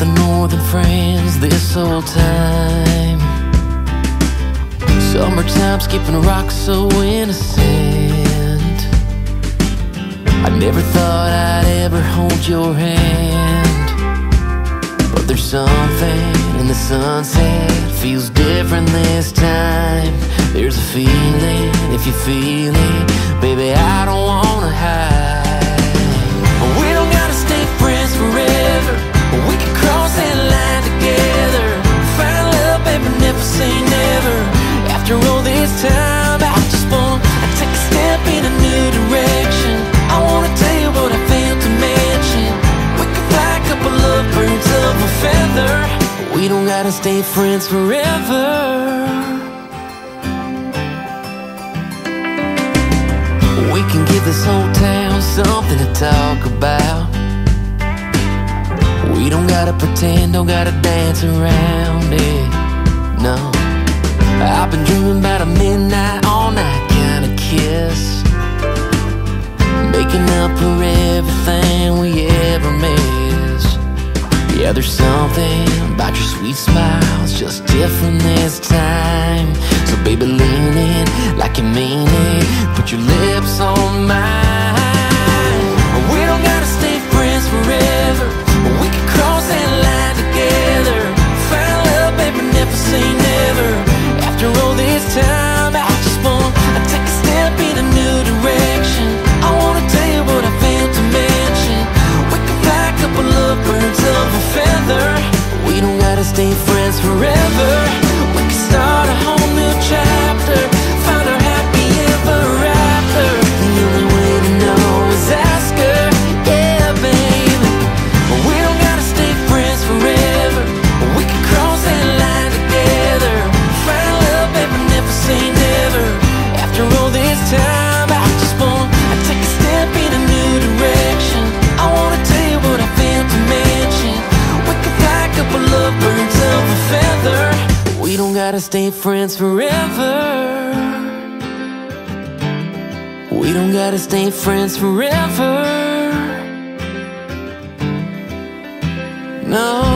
than friends this whole time. Summertime skipping rocks so innocent. I never thought I'd ever hold your hand. But there's something in the sunset feels different this time. There's a feeling if you feel it, baby. I don't wanna hide. Time, I just want to take a step in a new direction. I wanna tell you what I failed to mention. We can fly a couple of birds of a feather. We don't gotta stay friends forever. We can give this whole town something to talk about. We don't gotta pretend, don't gotta dance around it. Yeah, there's something about your sweet smile, it's just different this time. So, baby, lean in like you mean it. Put your lips on gotta stay friends forever. Don't gotta stay friends forever. We don't gotta stay friends forever. No.